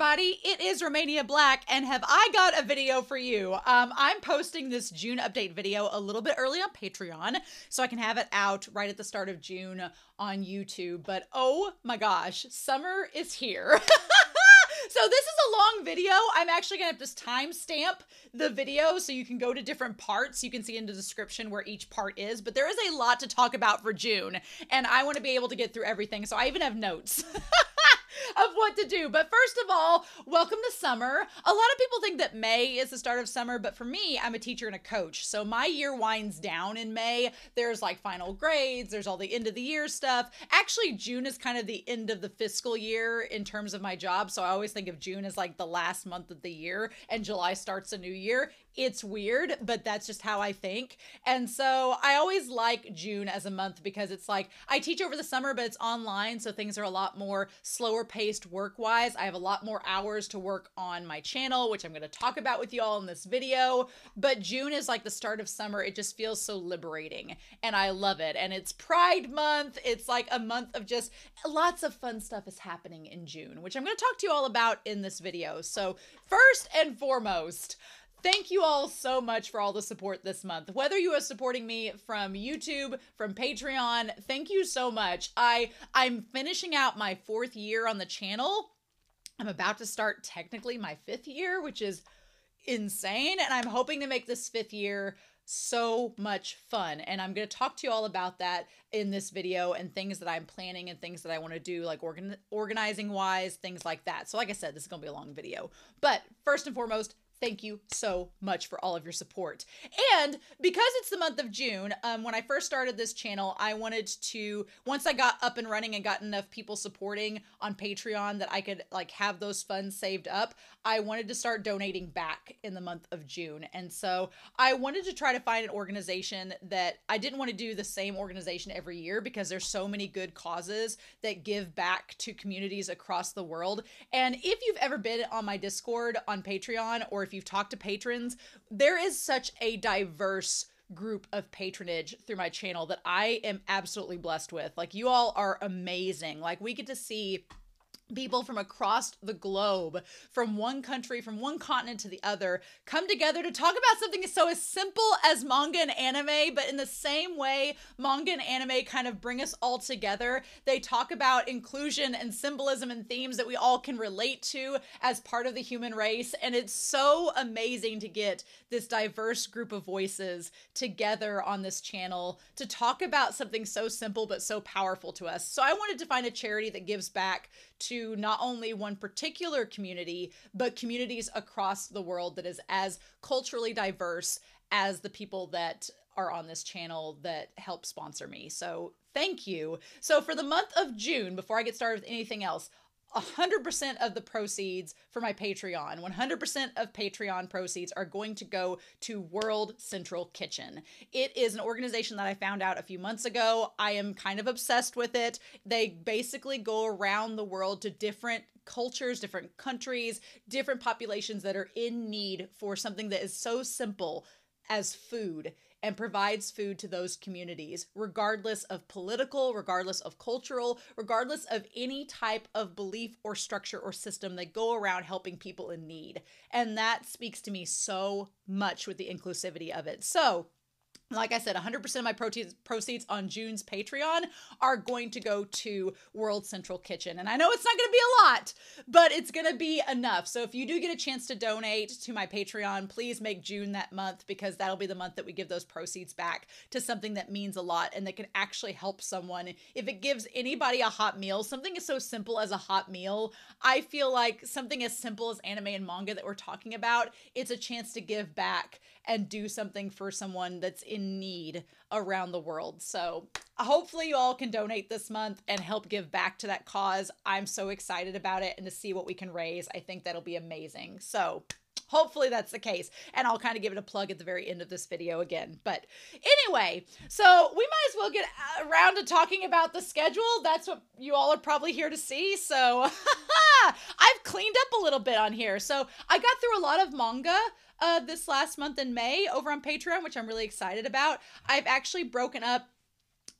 everybody. It is Romania Black, and have I got a video for you? Um, I'm posting this June update video a little bit early on Patreon, so I can have it out right at the start of June on YouTube. But oh my gosh, summer is here. So this is a long video. I'm actually gonna have to timestamp the video so you can go to different parts. You can see in the description where each part is, but there is a lot to talk about for June, and I want to be able to get through everything. So I even have notes. of what to do. But first of all, welcome to summer. A lot of people think that May is the start of summer, but for me, I'm a teacher and a coach. So my year winds down in May. There's like final grades, there's all the end of the year stuff. Actually, June is kind of the end of the fiscal year in terms of my job. So I always think of June as like the last month of the year and July starts a new year. It's weird, but that's just how I think. And so I always like June as a month because it's like I teach over the summer, but it's online. So things are a lot more slower paced work wise. I have a lot more hours to work on my channel, which I'm going to talk about with you all in this video. But June is like the start of summer. It just feels so liberating and I love it. And it's Pride Month. It's like a month of just lots of fun stuff is happening in June, which I'm going to talk to you all about in this video. So, first and foremost, Thank you all so much for all the support this month. Whether you are supporting me from YouTube, from Patreon, thank you so much. I I'm finishing out my 4th year on the channel. I'm about to start technically my 5th year, which is insane, and I'm hoping to make this 5th year so much fun. And I'm going to talk to you all about that in this video and things that I'm planning and things that I want to do, like organ- organizing wise, things like that. So, like I said, this is going to be a long video. But first and foremost, Thank you so much for all of your support. And because it's the month of June, um, when I first started this channel, I wanted to, once I got up and running and got enough people supporting on Patreon that I could like have those funds saved up, I wanted to start donating back in the month of June. And so I wanted to try to find an organization that I didn't want to do the same organization every year because there's so many good causes that give back to communities across the world. And if you've ever been on my Discord on Patreon or if you've talked to patrons, there is such a diverse group of patronage through my channel that I am absolutely blessed with. Like you all are amazing. Like we get to see people from across the globe, from one country, from one continent to the other, come together to talk about something so as simple as manga and anime, but in the same way manga and anime kind of bring us all together. They talk about inclusion and symbolism and themes that we all can relate to as part of the human race. And it's so amazing to get this diverse group of voices together on this channel to talk about something so simple but so powerful to us. So I wanted to find a charity that gives back to not only one particular community, but communities across the world that is as culturally diverse as the people that are on this channel that help sponsor me. So thank you. So for the month of June, before I get started with anything else, 100% of the proceeds for my Patreon, 100% of Patreon proceeds are going to go to World Central Kitchen. It is an organization that I found out a few months ago. I am kind of obsessed with it. They basically go around the world to different cultures, different countries, different populations that are in need for something that is so simple as food and provides food to those communities, regardless of political, regardless of cultural, regardless of any type of belief or structure or system. They go around helping people in need. And that speaks to me so much with the inclusivity of it. So, like I said, 100% of my proceeds on June's Patreon are going to go to World Central Kitchen. And I know it's not going to be a lot, but it's going to be enough. So if you do get a chance to donate to my Patreon, please make June that month because that'll be the month that we give those proceeds back to something that means a lot and that can actually help someone. If it gives anybody a hot meal, something is so simple as a hot meal, I feel like something as simple as anime and manga that we're talking about, it's a chance to give back and do something for someone that's in need around the world. So, hopefully, you all can donate this month and help give back to that cause. I'm so excited about it and to see what we can raise. I think that'll be amazing. So, hopefully that's the case and i'll kind of give it a plug at the very end of this video again but anyway so we might as well get around to talking about the schedule that's what you all are probably here to see so i've cleaned up a little bit on here so i got through a lot of manga uh, this last month in May over on Patreon, which I'm really excited about. I've actually broken up.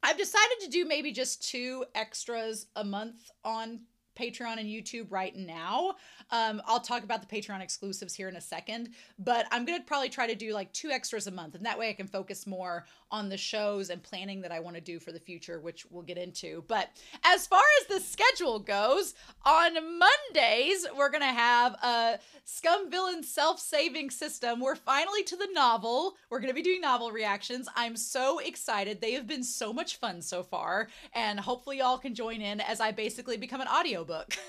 I've decided to do maybe just two extras a month on Patreon and YouTube right now. Um, I'll talk about the Patreon exclusives here in a second, but I'm gonna probably try to do like two extras a month, and that way I can focus more on the shows and planning that I want to do for the future, which we'll get into. But as far as the schedule goes, on Mondays we're gonna have a Scum Villain Self Saving System. We're finally to the novel. We're gonna be doing novel reactions. I'm so excited. They have been so much fun so far, and hopefully y'all can join in as I basically become an audiobook.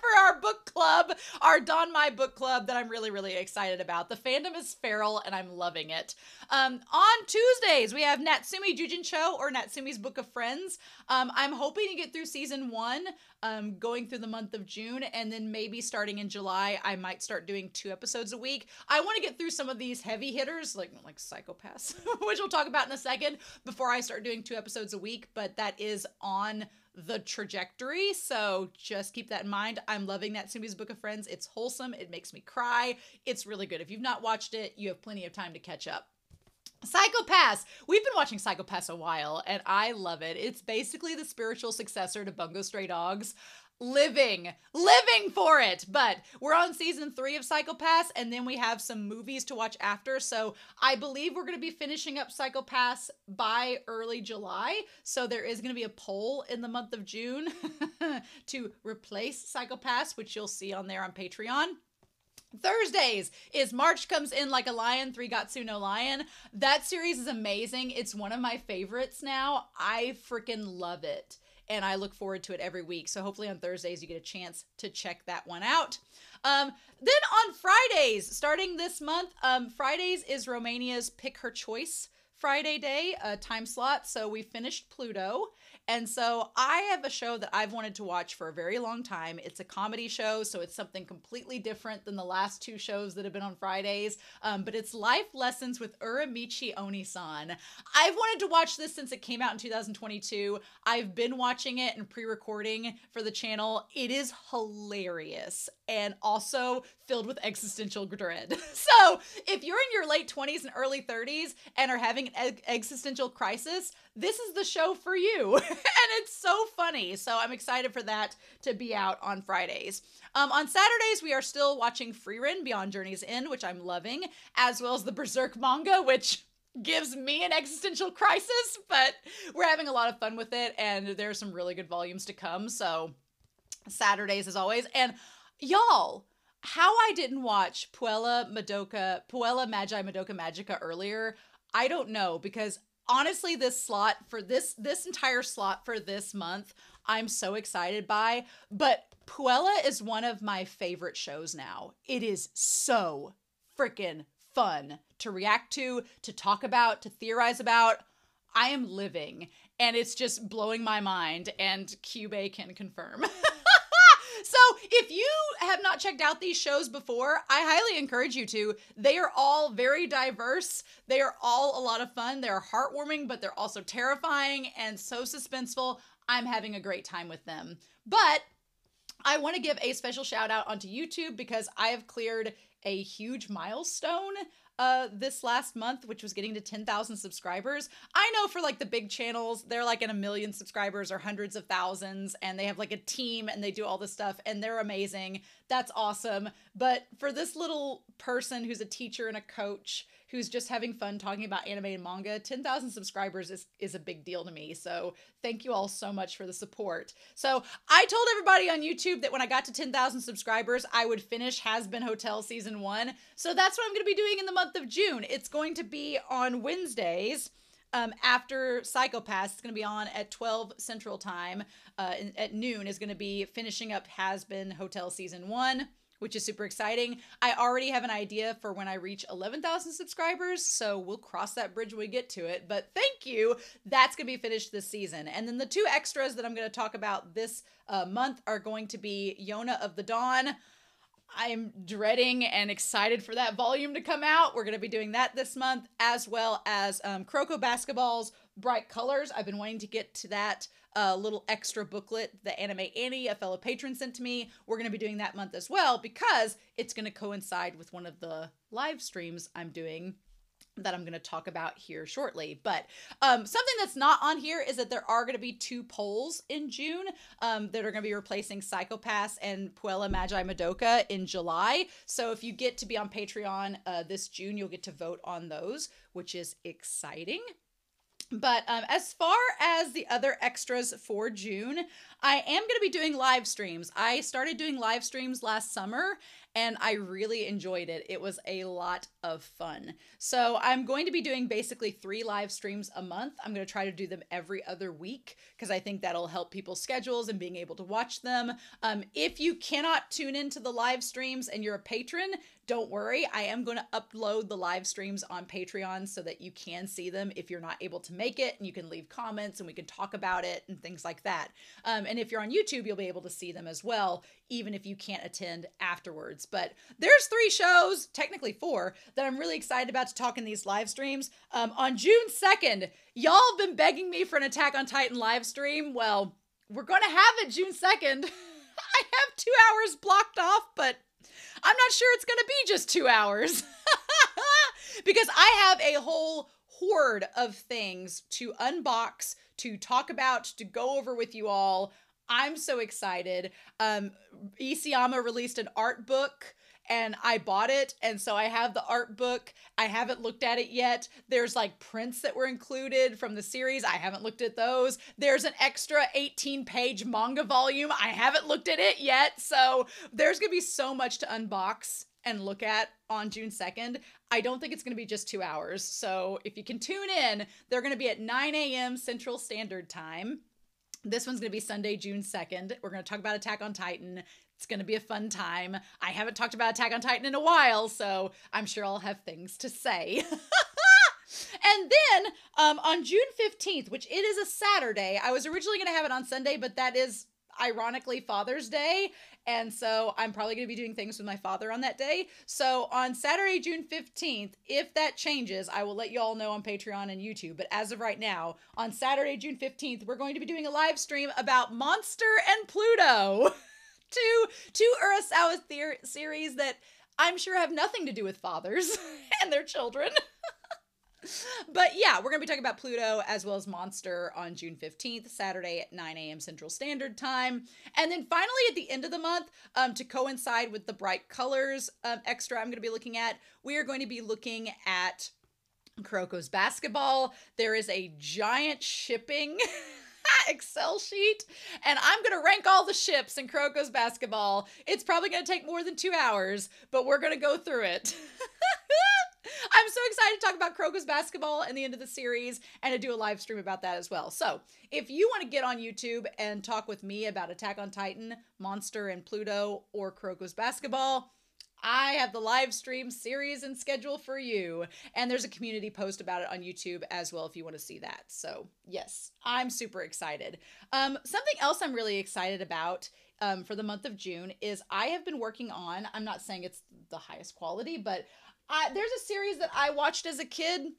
for our book club, our danmei book club that I'm really, really excited about. The fandom is feral and I'm loving it. Um, on Tuesdays, we have Natsume Yuujinchou or Natsume's Book of Friends. Um, I'm hoping to get through season one, um, going through the month of June, and then maybe starting in July, I might start doing two episodes a week. I want to get through some of these heavy hitters, like like Psycho-Pass, which we'll talk about in a second, before I start doing two episodes a week. But that is on the trajectory. So just keep that in mind. I'm loving Natsume's Book of Friends. It's wholesome. It makes me cry. It's really good. If you've not watched it, you have plenty of time to catch up. Psycho-Pass. We've been watching Psycho-Pass a while and I love it. It's basically the spiritual successor to Bungo Stray Dogs living, living for it. But we're on season three of Psycho-Pass, and then we have some movies to watch after. So I believe we're going to be finishing up Psycho-Pass by early July. So there is going to be a poll in the month of June to replace Psycho-Pass, which you'll see on there on Patreon. Thursdays is March Comes In Like a Lion, Three Gatsu no Lion. That series is amazing. It's one of my favorites now. I freaking love it and I look forward to it every week. So hopefully on Thursdays you get a chance to check that one out. Um, then on Fridays, starting this month, um, Fridays is Romania's Pick Her Choice Friday day uh, time slot. So we finished Pluto. And so I have a show that I've wanted to watch for a very long time. It's a comedy show, so it's something completely different than the last two shows that have been on Fridays. Um, but it's Life Lessons with Uramichi Oniisan. I've wanted to watch this since it came out in 2022. I've been watching it and pre recording for the channel. It is hilarious and also filled with existential dread. so if you're in your late 20s and early 30s and are having an existential crisis, this is the show for you. and it's so funny. So I'm excited for that to be out on Fridays. Um, on Saturdays, we are still watching Frieren Beyond Journey's End, which I'm loving, as well as the Berserk manga, which gives me an existential crisis, but we're having a lot of fun with it, and there's some really good volumes to come. So Saturdays as always. And y'all, how I didn't watch Puella Madoka, Puella Magi Madoka Magica earlier, I don't know because honestly this slot for this this entire slot for this month i'm so excited by but puella is one of my favorite shows now. It is so freaking fun to react to to talk about to theorize about. I am living and it's just blowing my mind and cube can confirm So, if you have not checked out these shows before, I highly encourage you to. They are all very diverse. They are all a lot of fun. They're heartwarming, but they're also terrifying and so suspenseful. I'm having a great time with them. But I want to give a special shout out onto YouTube because I have cleared a huge milestone uh this last month which was getting to 10,000 subscribers. I know for like the big channels they're like in a million subscribers or hundreds of thousands and they have like a team and they do all this stuff and they're amazing. That's awesome. But for this little person who's a teacher and a coach who's just having fun talking about anime and manga, 10,000 subscribers is, is a big deal to me. So thank you all so much for the support. So I told everybody on YouTube that when I got to 10,000 subscribers, I would finish Hazbin Hotel season one. So that's what I'm going to be doing in the month of June. It's going to be on Wednesdays. Um, after Psycho-Pass, it's going to be on at 12 Central Time. Uh, at noon is going to be finishing up Hazbin Hotel season one which is super exciting. I already have an idea for when I reach 11,000 subscribers, so we'll cross that bridge when we get to it. But thank you. That's going to be finished this season. And then the two extras that I'm going to talk about this uh, month are going to be Yona of the Dawn. I am dreading and excited for that volume to come out. We're going to be doing that this month, as well as um, Kuroko Basketball's Bright Colors. I've been wanting to get to that uh, little extra booklet that Anime Annie, a fellow patron, sent to me. We're going to be doing that month as well because it's going to coincide with one of the live streams I'm doing that I'm going to talk about here shortly. But um, something that's not on here is that there are going to be two polls in June um, that are going to be replacing Psycho-Pass and Puella Magi Madoka in July. So if you get to be on Patreon uh, this June, you'll get to vote on those, which is exciting. But um, as far as the other extras for June, I am going to be doing live streams. I started doing live streams last summer and I really enjoyed it. It was a lot of fun. So I'm going to be doing basically three live streams a month. I'm going to try to do them every other week because I think that'll help people's schedules and being able to watch them. Um, if you cannot tune into the live streams and you're a patron, don't worry. I am going to upload the live streams on Patreon so that you can see them if you're not able to make it and you can leave comments and we can talk about it and things like that. Um, and if you're on YouTube, you'll be able to see them as well, even if you can't attend afterwards. But there's three shows, technically four, that I'm really excited about to talk in these live streams. Um, on June 2nd, y'all have been begging me for an Attack on Titan live stream. Well, we're going to have it June 2nd. I have two hours blocked off, but I'm not sure it's going to be just two hours because I have a whole horde of things to unbox, to talk about, to go over with you all. I'm so excited. Um, Isayama released an art book and I bought it. And so I have the art book. I haven't looked at it yet. There's like prints that were included from the series. I haven't looked at those. There's an extra 18 page manga volume. I haven't looked at it yet. So there's going to be so much to unbox and look at on June 2nd. I don't think it's going to be just two hours. So if you can tune in, they're going to be at 9 a.m. Central Standard Time. This one's going to be Sunday, June 2nd. We're going to talk about Attack on Titan. It's going to be a fun time. I haven't talked about Attack on Titan in a while, so I'm sure I'll have things to say. and then um, on June 15th, which it is a Saturday, I was originally going to have it on Sunday, but that is ironically Father's Day. And so I'm probably going to be doing things with my father on that day. So on Saturday, June 15th, if that changes, I will let you all know on Patreon and YouTube. But as of right now, on Saturday, June 15th, we're going to be doing a live stream about Monster and Pluto. two two Urasawa theor- series that I'm sure have nothing to do with fathers and their children. but yeah, we're going to be talking about Pluto as well as Monster on June 15th, Saturday at 9 a.m. Central Standard Time. And then finally, at the end of the month, um, to coincide with the Bright Colors um, extra I'm going to be looking at, we are going to be looking at Kuroko's basketball. There is a giant shipping. Excel sheet and I'm going to rank all the ships in Kuroko's basketball. It's probably going to take more than two hours, but we're going to go through it. I'm so excited to talk about Kuroko's basketball and the end of the series and to do a live stream about that as well. So, if you want to get on YouTube and talk with me about Attack on Titan, Monster and Pluto, or Kuroko's basketball, I have the live stream series and schedule for you. And there's a community post about it on YouTube as well if you want to see that. So, yes, I'm super excited. Um, something else I'm really excited about um, for the month of June is I have been working on, I'm not saying it's the highest quality, but I, there's a series that I watched as a kid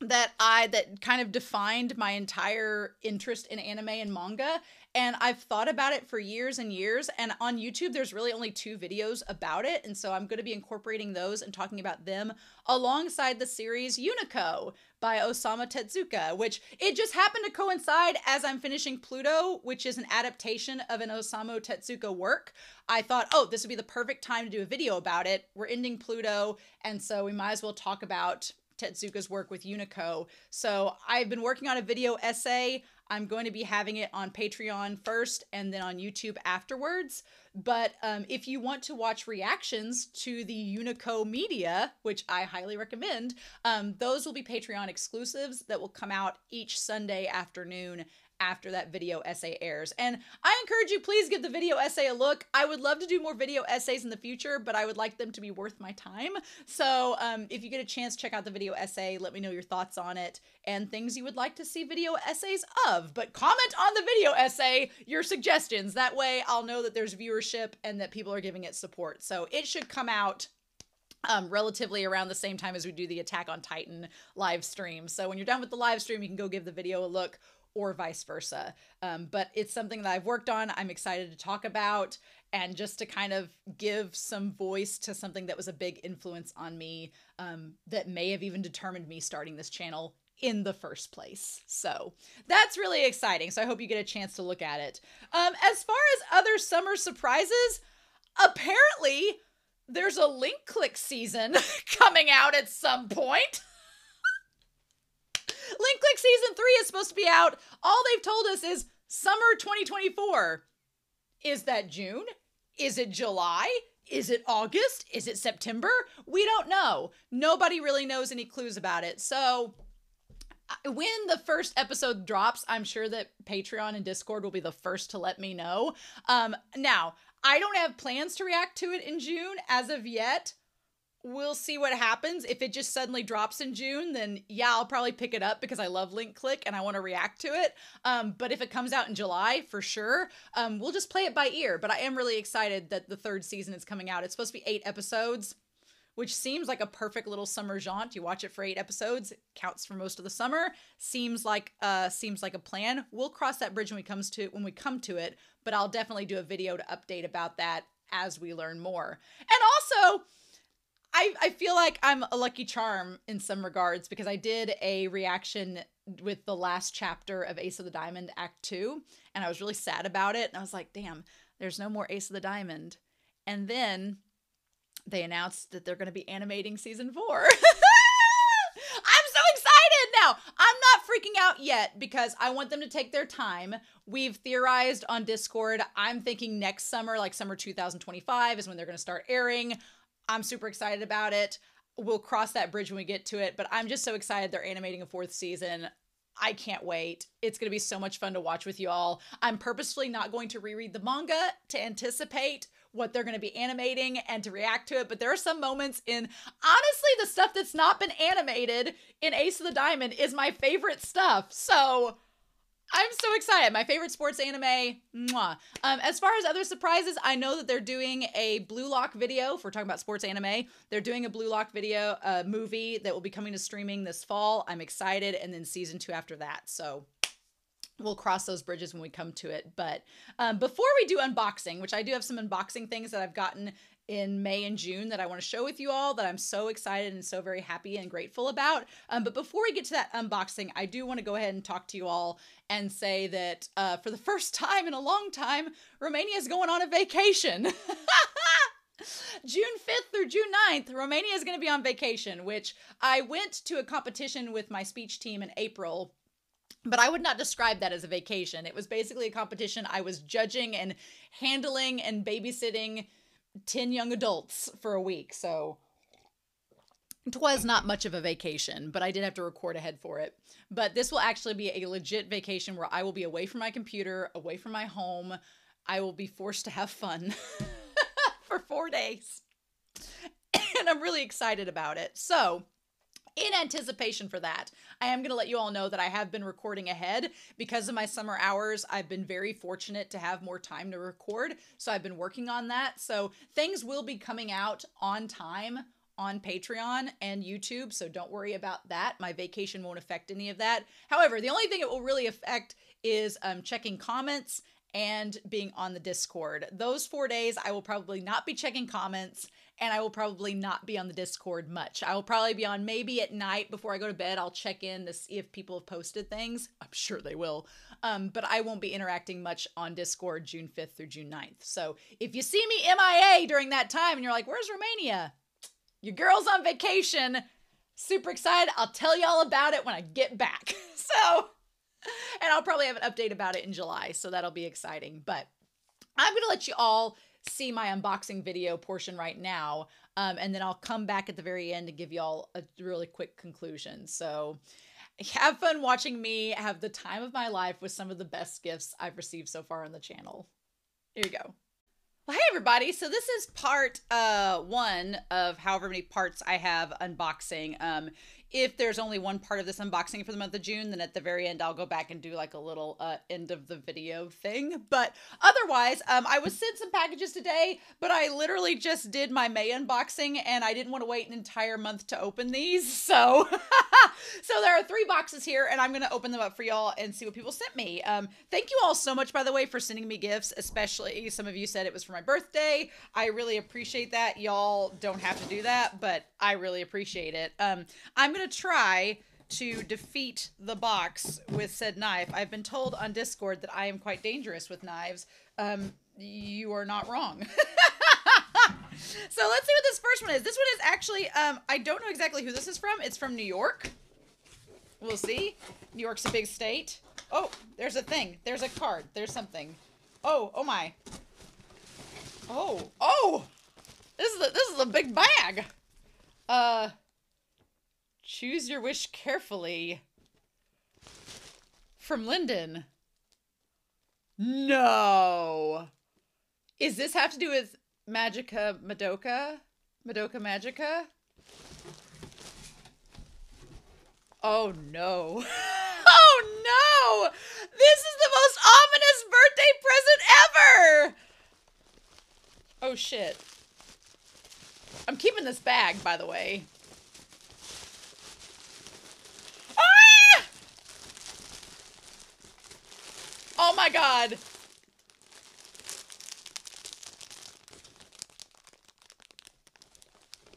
that I that kind of defined my entire interest in anime and manga and I've thought about it for years and years and on YouTube there's really only two videos about it and so I'm going to be incorporating those and talking about them alongside the series Unico by Osamu Tezuka which it just happened to coincide as I'm finishing Pluto which is an adaptation of an Osamu Tezuka work I thought oh this would be the perfect time to do a video about it we're ending Pluto and so we might as well talk about Tezuka's work with Unico. So I've been working on a video essay. I'm going to be having it on Patreon first and then on YouTube afterwards. But um, if you want to watch reactions to the Unico media, which I highly recommend, um, those will be Patreon exclusives that will come out each Sunday afternoon after that video essay airs. And I encourage you, please give the video essay a look. I would love to do more video essays in the future, but I would like them to be worth my time. So um, if you get a chance, check out the video essay. Let me know your thoughts on it and things you would like to see video essays of. But comment on the video essay your suggestions. That way I'll know that there's viewership and that people are giving it support. So it should come out um, relatively around the same time as we do the Attack on Titan live stream. So when you're done with the live stream, you can go give the video a look or vice versa. Um, but it's something that I've worked on. I'm excited to talk about and just to kind of give some voice to something that was a big influence on me um, that may have even determined me starting this channel in the first place. So that's really exciting. So I hope you get a chance to look at it. Um, as far as other summer surprises, apparently there's a link click season coming out at some point. Link click season three is supposed to be out. All they've told us is summer 2024. Is that June? Is it July? Is it August? Is it September? We don't know. Nobody really knows any clues about it. So when the first episode drops, I'm sure that Patreon and Discord will be the first to let me know. Um, now, I don't have plans to react to it in June as of yet. We'll see what happens. If it just suddenly drops in June, then yeah, I'll probably pick it up because I love Link Click and I want to react to it. Um, but if it comes out in July, for sure, um, we'll just play it by ear. But I am really excited that the third season is coming out. It's supposed to be eight episodes which seems like a perfect little summer jaunt. You watch it for eight episodes, counts for most of the summer. Seems like uh seems like a plan. We'll cross that bridge when we comes to when we come to it, but I'll definitely do a video to update about that as we learn more. And also, I I feel like I'm a lucky charm in some regards because I did a reaction with the last chapter of Ace of the Diamond Act 2 and I was really sad about it and I was like, "Damn, there's no more Ace of the Diamond." And then they announced that they're going to be animating season four. I'm so excited now. I'm not freaking out yet because I want them to take their time. We've theorized on Discord. I'm thinking next summer, like summer 2025, is when they're going to start airing. I'm super excited about it. We'll cross that bridge when we get to it, but I'm just so excited they're animating a fourth season. I can't wait. It's going to be so much fun to watch with you all. I'm purposefully not going to reread the manga to anticipate what they're going to be animating and to react to it. But there are some moments in, honestly, the stuff that's not been animated in Ace of the Diamond is my favorite stuff. So I'm so excited. My favorite sports anime. Mwah. Um, as far as other surprises, I know that they're doing a Blue Lock video. If we're talking about sports anime, they're doing a Blue Lock video uh, movie that will be coming to streaming this fall. I'm excited, and then season two after that. So we'll cross those bridges when we come to it. But um, before we do unboxing, which I do have some unboxing things that I've gotten in May and June that I want to show with you all that I'm so excited and so very happy and grateful about. Um, but before we get to that unboxing, I do want to go ahead and talk to you all and say that uh, for the first time in a long time, Romania is going on a vacation. June 5th through June 9th, Romania is going to be on vacation, which I went to a competition with my speech team in April but I would not describe that as a vacation. It was basically a competition. I was judging and handling and babysitting 10 young adults for a week. So it was not much of a vacation, but I did have to record ahead for it. But this will actually be a legit vacation where I will be away from my computer, away from my home. I will be forced to have fun for four days. And I'm really excited about it. So, in anticipation for that, I am going to let you all know that I have been recording ahead because of my summer hours. I've been very fortunate to have more time to record, so I've been working on that. So things will be coming out on time on Patreon and YouTube, so don't worry about that. My vacation won't affect any of that. However, the only thing it will really affect is um, checking comments and being on the Discord. Those four days, I will probably not be checking comments and I will probably not be on the Discord much. I will probably be on maybe at night before I go to bed. I'll check in to see if people have posted things. I'm sure they will. Um, but I won't be interacting much on Discord June 5th through June 9th. So if you see me MIA during that time and you're like, where's Romania? Your girl's on vacation. Super excited. I'll tell you all about it when I get back. so, and I'll probably have an update about it in July. So that'll be exciting. But I'm going to let you all see my unboxing video portion right now. Um, and then I'll come back at the very end to give y'all a really quick conclusion. So have fun watching me have the time of my life with some of the best gifts I've received so far on the channel. Here you go. Well, hey everybody. So this is part uh, one of however many parts I have unboxing. Um, if there's only one part of this unboxing for the month of June, then at the very end, I'll go back and do like a little uh, end of the video thing. But otherwise, um, I was sent some packages today, but I literally just did my May unboxing and I didn't want to wait an entire month to open these. So so there are three boxes here, and I'm gonna open them up for y'all and see what people sent me. Um, thank you all so much, by the way, for sending me gifts. Especially some of you said it was for my birthday. I really appreciate that. Y'all don't have to do that, but I really appreciate it. Um, I'm gonna try to defeat the box with said knife. I've been told on Discord that I am quite dangerous with knives. Um, you are not wrong. so let's see what this first one is. This one is actually, um, I don't know exactly who this is from. It's from New York. We'll see. New York's a big state. Oh, there's a thing. There's a card. There's something. Oh, oh my. Oh, oh! This is a, this is a big bag. Uh, choose your wish carefully. From Lyndon. No. Is this have to do with Magica Madoka? Madoka Magica? Oh no. oh no! This is the most ominous birthday present ever! Oh shit. I'm keeping this bag, by the way. Ah! Oh my god.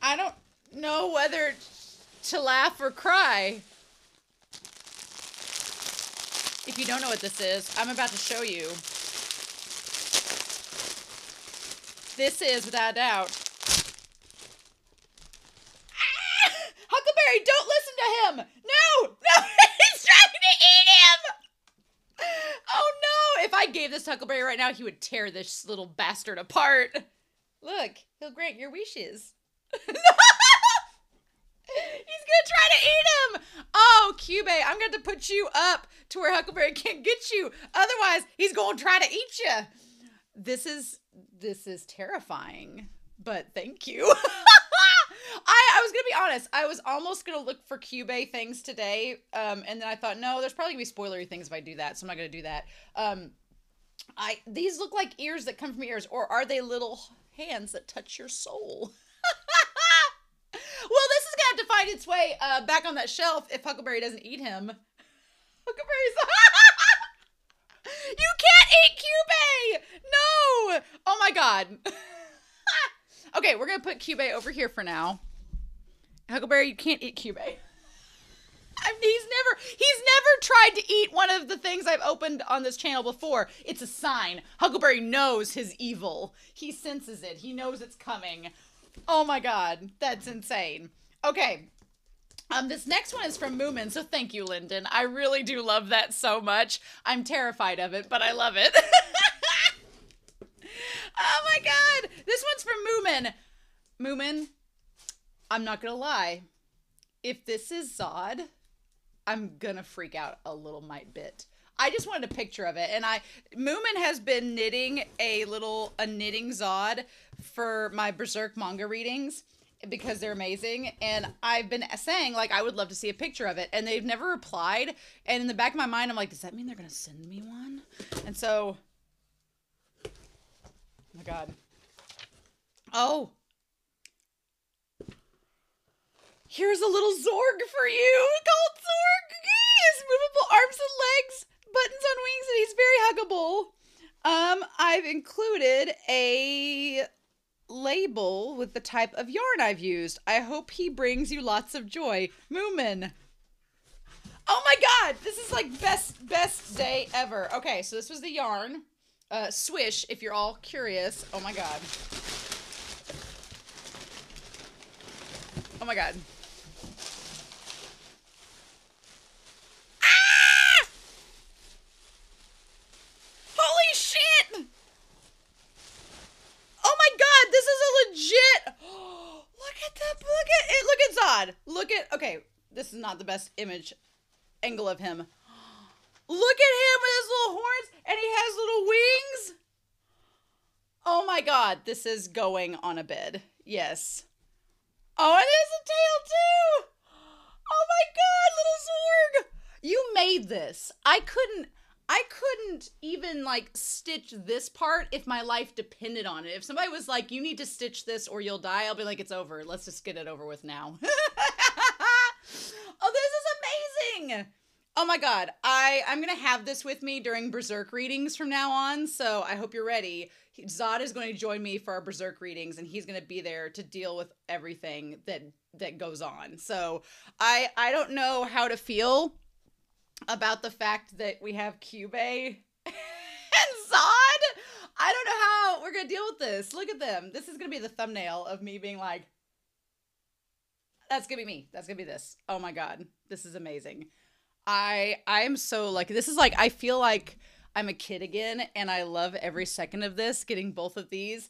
I don't know whether to laugh or cry. If you don't know what this is, I'm about to show you. This is, without doubt. Ah! Huckleberry, don't listen to him! No! No! He's trying to eat him! Oh no! If I gave this Huckleberry right now, he would tear this little bastard apart. Look, he'll grant your wishes. He's gonna try to eat him. Oh, Cube, I'm going to put you up to where Huckleberry can't get you. Otherwise, he's gonna try to eat you. This is this is terrifying. But thank you. I, I was gonna be honest. I was almost gonna look for Cube things today, um, and then I thought, no, there's probably gonna be spoilery things if I do that, so I'm not gonna do that. Um, I these look like ears that come from ears, or are they little hands that touch your soul? well, this is gonna have to find its way uh, back on that shelf if Huckleberry doesn't eat him. Huckleberry's. you can't eat Cube! No! Oh my god. okay, we're gonna put Cube over here for now. Huckleberry, you can't eat Cube. I mean, he's never he's never tried to eat one of the things I've opened on this channel before. It's a sign. Huckleberry knows his evil. He senses it. He knows it's coming. Oh my god, that's insane. Okay. Um, this next one is from Moomin, so thank you, Lyndon. I really do love that so much. I'm terrified of it, but I love it. oh my god! This one's from Moomin. Moomin, I'm not gonna lie. If this is Zod, I'm gonna freak out a little mite bit. I just wanted a picture of it, and I Moomin has been knitting a little a knitting Zod for my Berserk manga readings because they're amazing and I've been saying like I would love to see a picture of it and they've never replied and in the back of my mind I'm like does that mean they're going to send me one? And so Oh my god. Oh. Here's a little Zorg for you called Zorg. Has movable arms and legs, buttons on wings, and he's very huggable. Um, I've included a label with the type of yarn I've used. I hope he brings you lots of joy. Moomin. Oh my god, this is like best best day ever. Okay, so this was the yarn. Uh, swish, if you're all curious. Oh my god. Oh my god. Ah! Holy shit! Oh my god, this is a legit. look at the look at it. Look at Zod. Look at okay. This is not the best image angle of him. Look at him with his little horns and he has little wings. Oh my god, this is going on a bed. Yes. Oh, and there's a tail too. Oh my god, little Zorg. You made this. I couldn't I couldn't even like stitch this part if my life depended on it. If somebody was like, you need to stitch this or you'll die, I'll be like, it's over. Let's just get it over with now. oh, this is amazing. Oh my god, I I'm gonna have this with me during Berserk readings from now on. So I hope you're ready. Zod is going to join me for our Berserk readings, and he's going to be there to deal with everything that that goes on. So I I don't know how to feel about the fact that we have Cube and Zod. I don't know how we're gonna deal with this. Look at them. This is gonna be the thumbnail of me being like, "That's gonna be me. That's gonna be this." Oh my god, this is amazing. I I am so like this is like I feel like I'm a kid again and I love every second of this getting both of these.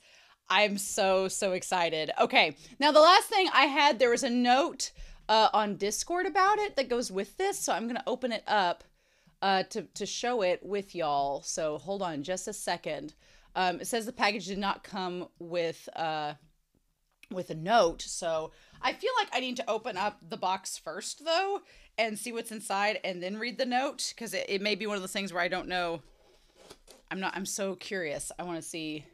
I'm so so excited. Okay. Now the last thing I had there was a note uh, on Discord about it that goes with this, so I'm going to open it up uh, to to show it with y'all. So hold on just a second. Um, it says the package did not come with uh, with a note, so I feel like I need to open up the box first though and see what's inside and then read the note because it, it may be one of those things where I don't know. I'm not. I'm so curious. I want to see.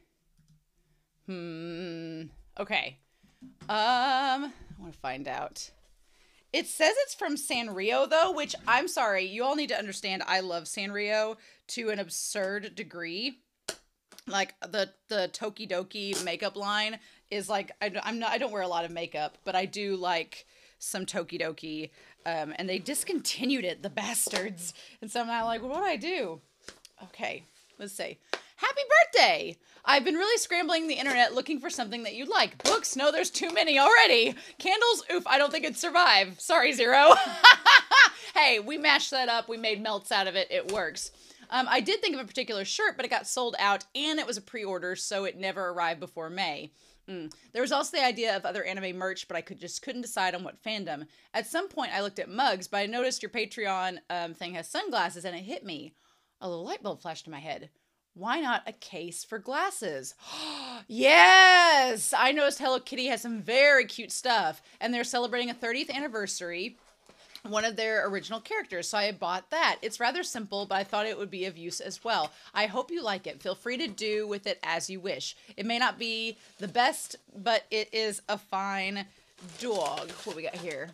Hmm. Okay. Um. I want to find out. It says it's from Sanrio though, which I'm sorry, you all need to understand. I love Sanrio to an absurd degree. Like the the Tokidoki makeup line is like I, I'm not I don't wear a lot of makeup, but I do like some Tokidoki. Um, and they discontinued it, the bastards. And so I'm not like, well, what do I do? Okay, let's see. Happy birthday! I've been really scrambling the internet looking for something that you'd like. Books? No, there's too many already. Candles? Oof, I don't think it'd survive. Sorry, Zero. hey, we mashed that up. We made melts out of it. It works. Um, I did think of a particular shirt, but it got sold out and it was a pre order, so it never arrived before May. Mm. There was also the idea of other anime merch, but I could just couldn't decide on what fandom. At some point, I looked at mugs, but I noticed your Patreon um, thing has sunglasses, and it hit me. A little light bulb flashed in my head. Why not a case for glasses? yes! I noticed Hello Kitty has some very cute stuff, and they're celebrating a 30th anniversary one of their original characters. So I bought that. It's rather simple, but I thought it would be of use as well. I hope you like it. Feel free to do with it as you wish. It may not be the best, but it is a fine dog. What we got here?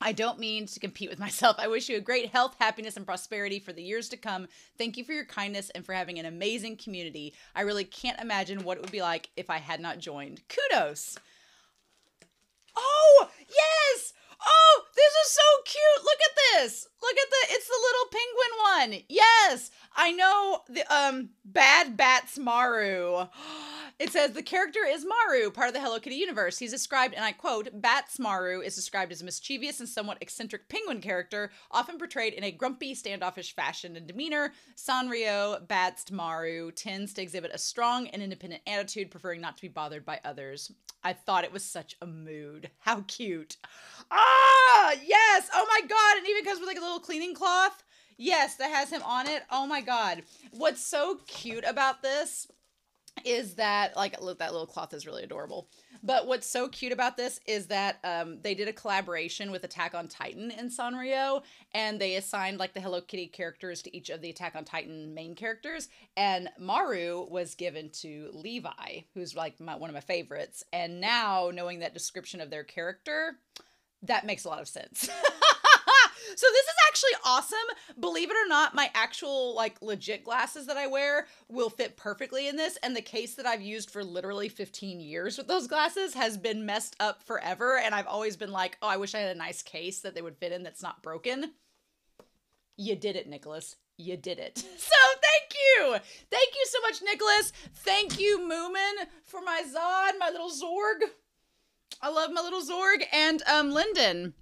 I don't mean to compete with myself. I wish you a great health, happiness, and prosperity for the years to come. Thank you for your kindness and for having an amazing community. I really can't imagine what it would be like if I had not joined. Kudos. Oh, yes! Oh, this is so cute. Look at this. Look at the it's the little penguin one. Yes. I know the um Bad Badtz-Maru. It says the character is Maru, part of the Hello Kitty universe. He's described, and I quote, Badtz-Maru is described as a mischievous and somewhat eccentric penguin character, often portrayed in a grumpy, standoffish fashion and demeanor. Sanrio Badtz-Maru tends to exhibit a strong and independent attitude, preferring not to be bothered by others. I thought it was such a mood. How cute. Ah, yes. Oh my god. And even comes with like a little cleaning cloth. Yes, that has him on it. Oh my god. What's so cute about this is that like look that little cloth is really adorable. But what's so cute about this is that um, they did a collaboration with Attack on Titan in Sanrio, and they assigned like the Hello Kitty characters to each of the Attack on Titan main characters. And Maru was given to Levi, who's like my, one of my favorites. And now knowing that description of their character, that makes a lot of sense. So this is actually awesome. Believe it or not, my actual like legit glasses that I wear will fit perfectly in this and the case that I've used for literally 15 years with those glasses has been messed up forever and I've always been like, "Oh, I wish I had a nice case that they would fit in that's not broken." You did it, Nicholas. You did it. So thank you. Thank you so much, Nicholas. Thank you, Moomin, for my Zod, my little Zorg. I love my little Zorg. And um Lyndon.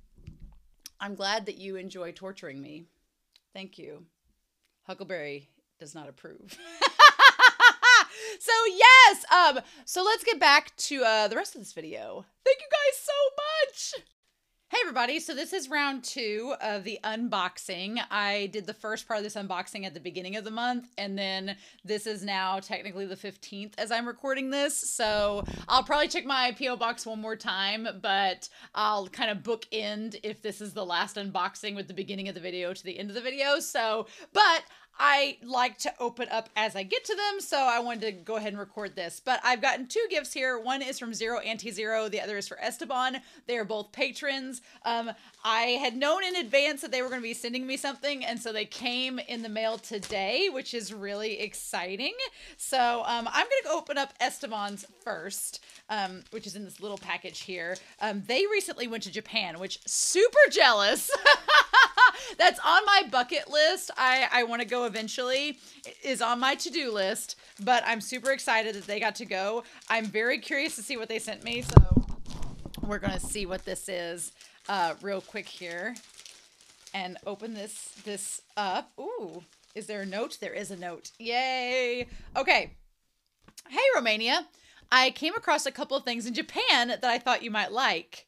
I'm glad that you enjoy torturing me. Thank you. Huckleberry does not approve. so yes, um, so let's get back to uh, the rest of this video. Thank you guys so much. Hey everybody, so this is round two of the unboxing. I did the first part of this unboxing at the beginning of the month, and then this is now technically the 15th as I'm recording this. So I'll probably check my P.O. box one more time, but I'll kind of bookend if this is the last unboxing with the beginning of the video to the end of the video. So, but I like to open up as I get to them, so I wanted to go ahead and record this. But I've gotten two gifts here. One is from Zero Anti Zero, the other is for Esteban. They are both patrons. Um, I had known in advance that they were going to be sending me something, and so they came in the mail today, which is really exciting. So um, I'm going to open up Esteban's first, um, which is in this little package here. Um, they recently went to Japan, which super jealous. That's on my bucket list. I, I want to go eventually. It is on my to-do list, but I'm super excited that they got to go. I'm very curious to see what they sent me, so we're going to see what this is uh, real quick here and open this this up. Ooh, is there a note? There is a note. Yay. Okay. Hey, Romania. I came across a couple of things in Japan that I thought you might like.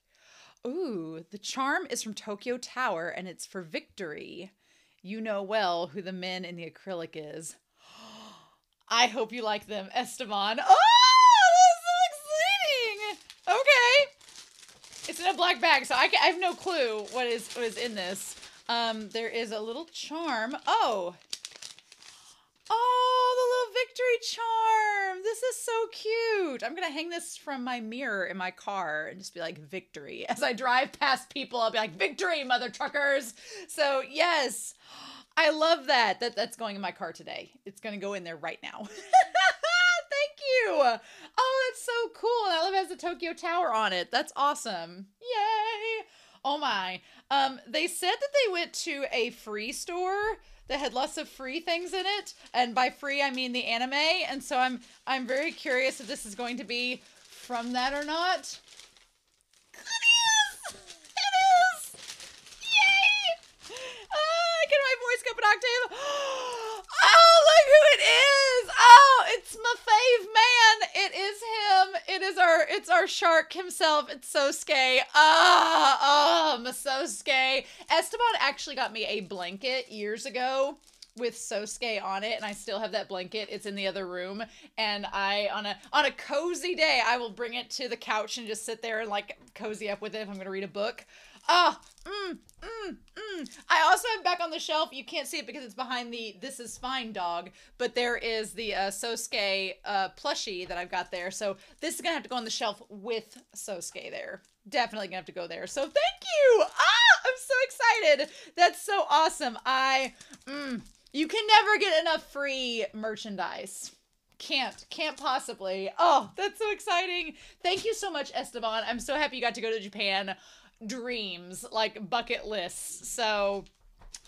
Ooh, the charm is from Tokyo Tower and it's for victory. You know well who the men in the acrylic is. I hope you like them, Esteban. Oh, that's so exciting. Okay. It's in a black bag, so I, I have no clue what is what is in this. Um, there is a little charm. Oh. Oh, the little victory charm. This is so cute. I'm to hang this from my mirror in my car and just be like, victory. As I drive past people, I'll be like, victory, mother truckers. So, yes, I love that. that that's going in my car today. It's to go in there right now. Thank you. Oh, that's so cool. And I love it has the Tokyo Tower on it. That's awesome. Yay. Oh my. Um, they said that they went to a free store that had lots of free things in it, and by free I mean the anime. And so I'm I'm very curious if this is going to be from that or not. It is. It is. Yay! Ah, can my voice go up an octave? Oh, look who it is! It's my fave man. It is him. It is our it's our shark himself. It's Sosuke. Ah, oh, Masosuke. Esteban actually got me a blanket years ago with Sosuke on it, and I still have that blanket. It's in the other room, and I on a on a cozy day, I will bring it to the couch and just sit there and like cozy up with it if I'm gonna read a book. Oh, mm, mm, mm. I also have back on the shelf. You can't see it because it's behind the "This is fine" dog, but there is the uh, Sosuke uh, plushie that I've got there. So this is gonna have to go on the shelf with Sosuke there. Definitely gonna have to go there. So thank you. Ah, I'm so excited. That's so awesome. I, mm, you can never get enough free merchandise can't can't possibly oh that's so exciting thank you so much esteban i'm so happy you got to go to japan dreams, like bucket lists. So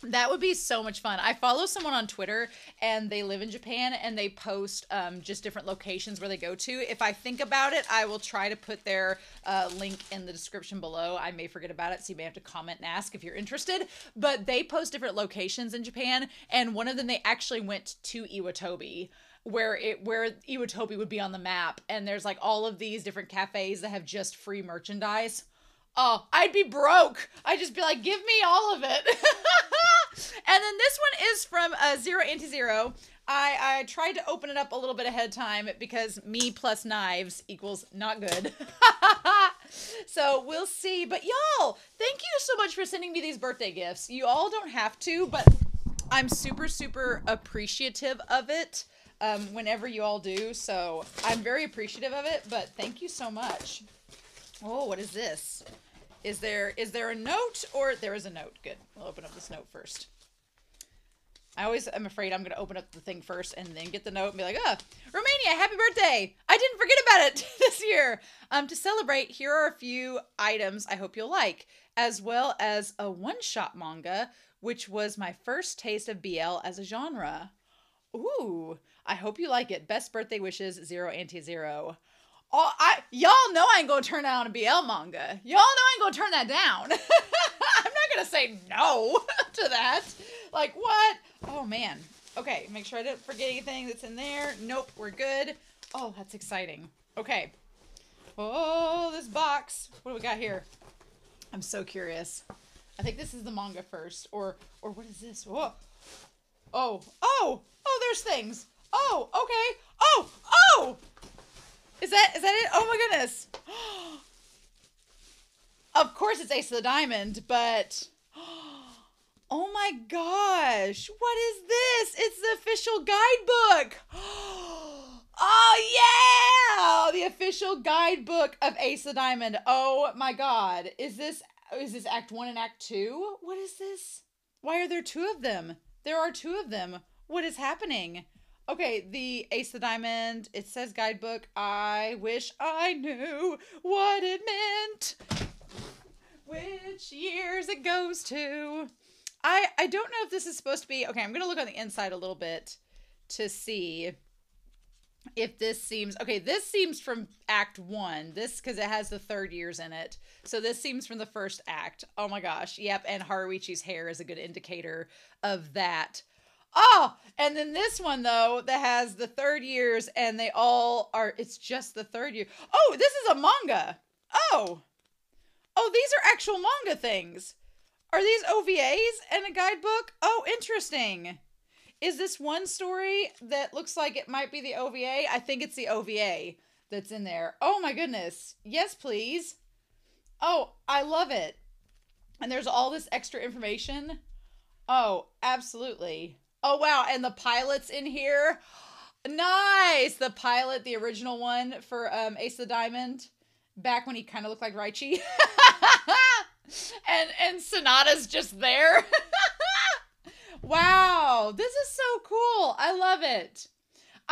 that would be so much fun. I follow someone on Twitter and they live in Japan and they post um, just different locations where they go to. If I think about it, I will try to put their uh, link in the description below. I may forget about it, so you may have to comment and ask if you're interested. But they post different locations in Japan, and one of them they actually went to Iwatobi where it where Iwatobi would be on the map and there's like all of these different cafes that have just free merchandise Oh, I'd be broke. I'd just be like, give me all of it. and then this one is from uh, Zero Anti Zero. I, I tried to open it up a little bit ahead of time because me plus knives equals not good. so we'll see. But y'all, thank you so much for sending me these birthday gifts. You all don't have to, but I'm super, super appreciative of it um, whenever you all do. So I'm very appreciative of it, but thank you so much. Oh, what is this? Is there is there a note or there is a note? Good. We'll open up this note first. I always am afraid I'm going to open up the thing first and then get the note and be like, "Oh, Romania, happy birthday! I didn't forget about it this year." Um, to celebrate, here are a few items I hope you'll like, as well as a one-shot manga, which was my first taste of BL as a genre. Ooh, I hope you like it. Best birthday wishes, zero anti zero. Oh, I y'all know I ain't gonna turn down a BL manga. Y'all know I ain't gonna turn that down. I'm not gonna say no to that. Like what? Oh man. Okay, make sure I don't forget anything that's in there. Nope, we're good. Oh, that's exciting. Okay. Oh, this box. What do we got here? I'm so curious. I think this is the manga first, or or what is this? Whoa. Oh, oh, oh, there's things. Oh, okay. Oh, oh, is that is that it? Oh my goodness. of course it's Ace of the Diamond, but Oh my gosh. What is this? It's the official guidebook. Oh yeah! The official guidebook of Ace of the Diamond. Oh my god. Is this is this act 1 and act 2? What is this? Why are there two of them? There are two of them. What is happening? Okay, the Ace of Diamond, it says guidebook. I wish I knew what it meant. Which years it goes to. I I don't know if this is supposed to be Okay, I'm to look on the inside a little bit to see if this seems okay this seems from act one this because it has the third years in it so this seems from the first act oh my gosh yep and haruichi's hair is a good indicator of that oh and then this one though that has the third years and they all are it's just the third year oh this is a manga oh oh these are actual manga things are these ovas and a guidebook oh interesting is this one story that looks like it might be the OVA? I think it's the OVA that's in there. Oh my goodness. Yes, please. Oh, I love it. And there's all this extra information. Oh, absolutely. Oh wow, and the pilot's in here. Nice. The pilot, the original one for um Ace of Diamond, back when he kind of looked like Raichi. and and Sonata's just there. Wow, this is so cool. I love it.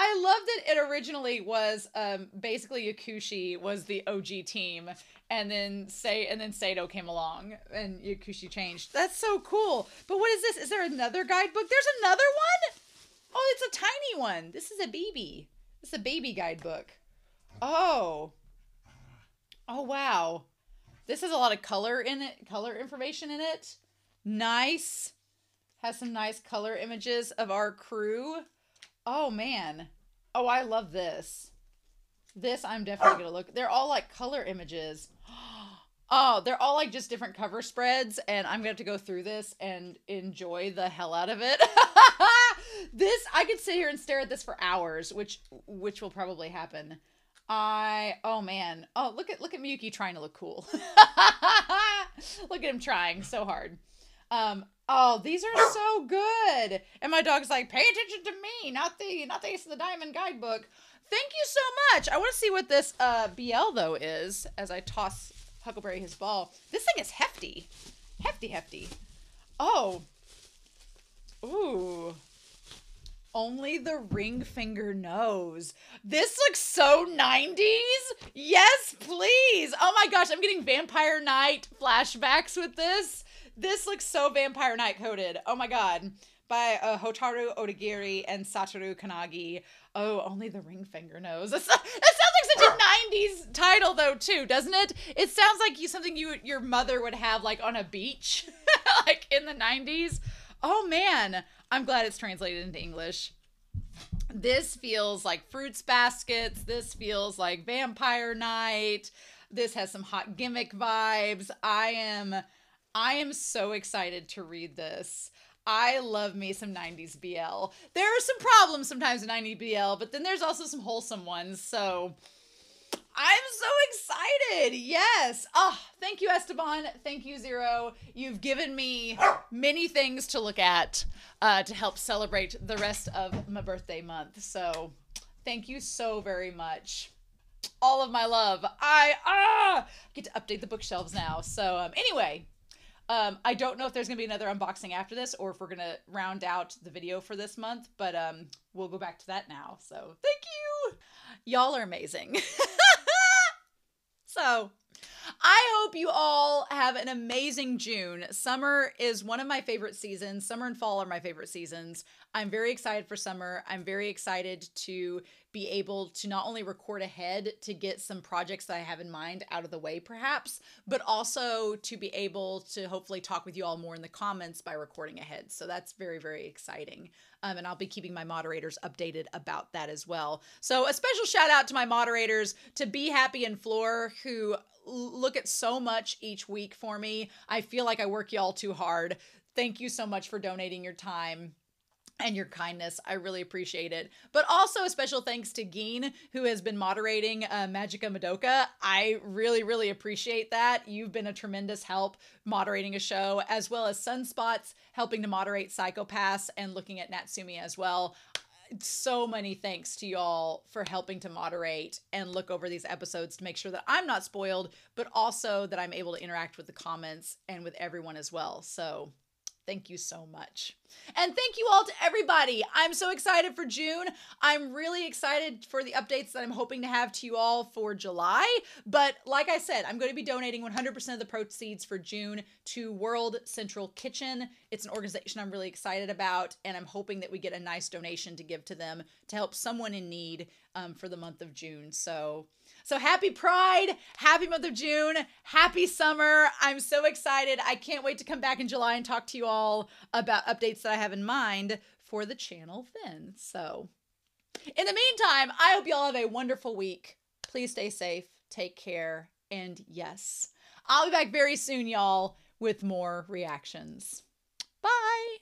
I love that it originally was um, basically Yakushi was the OG team, and then say and then Seido came along and Yakushi changed. That's so cool. But what is this? Is there another guidebook? There's another one. Oh, it's a tiny one. This is a baby. This is a baby guidebook. Oh. Oh wow. This has a lot of color in it, color information in it. Nice. Has some nice color images of our crew. Oh man. Oh, I love this. This I'm definitely gonna look. They're all like color images. Oh, they're all like just different cover spreads, and I'm gonna have to go through this and enjoy the hell out of it. this I could sit here and stare at this for hours, which which will probably happen. I oh man. Oh look at look at Miyuki trying to look cool. look at him trying so hard. Um, oh, these are so good. And my dog's like, pay attention to me, not the not the Ace of the Diamond guidebook. Thank you so much. I want to see what this uh BL though is as I toss Huckleberry his ball. This thing is hefty. Hefty, hefty. Oh. Ooh. Only the ring finger knows. This looks so 90s. Yes, please. Oh my gosh, I'm getting Vampire Knight flashbacks with this. This looks so Vampire Knight coded. Oh my god. By uh, Hotaru Odagiri and Satoru Kannagi. Oh, only the ring finger knows. That sounds like such a 90s title though, too, doesn't it? It sounds like you something you your mother would have like on a beach, like in the 90s. Oh man, I'm glad it's translated into English. This feels like fruits baskets. This feels like Vampire Knight. This has some hot gimmick vibes. I am I am so excited to read this. I love me some 90s BL. There are some problems sometimes in 90s BL, but then there's also some wholesome ones. So I'm so excited. Yes. Oh, thank you, Esteban. Thank you, Zero. You've given me many things to look at uh, to help celebrate the rest of my birthday month. So thank you so very much. All of my love. I ah get to update the bookshelves now. So um, anyway, um, I don't know if there's gonna be another unboxing after this, or if we're gonna round out the video for this month. But um, we'll go back to that now. So thank you. Y'all are amazing. so I hope you all have an amazing June. Summer is one of my favorite seasons. Summer and fall are my favorite seasons. I'm very excited for summer. I'm very excited to be able to not only record ahead to get some projects that I have in mind out of the way, perhaps, but also to be able to hopefully talk with you all more in the comments by recording ahead. So that's very, very exciting. Um, and I'll be keeping my moderators updated about that as well. So a special shout out to my moderators, to Be Happy and Floor, who look at so much each week for me. I feel like I work y'all too hard. Thank you so much for donating your time and your kindness. I really appreciate it. But also a special thanks to Geen, who has been moderating uh, Magica Madoka. I really, really appreciate that. You've been a tremendous help moderating a show, as well as Sunspots helping to moderate Psycho-Pass and looking at Natsume as well. So many thanks to y'all for helping to moderate and look over these episodes to make sure that I'm not spoiled, but also that I'm able to interact with the comments and with everyone as well. So Thank you so much. And thank you all to everybody. I'm so excited for June. I'm really excited for the updates that I'm hoping to have to you all for July. But like I said, I'm going to be donating 100% of the proceeds for June to World Central Kitchen. It's an organization I'm really excited about, and I'm hoping that we get a nice donation to give to them to help someone in need um, for the month of June. So so happy Pride, happy month of June, happy summer. I'm so excited. I can't wait to come back in July and talk to you all about updates that I have in mind for the channel then. So in the meantime, I hope you all have a wonderful week. Please stay safe, take care, and yes, I'll be back very soon, y'all, with more reactions. Bye.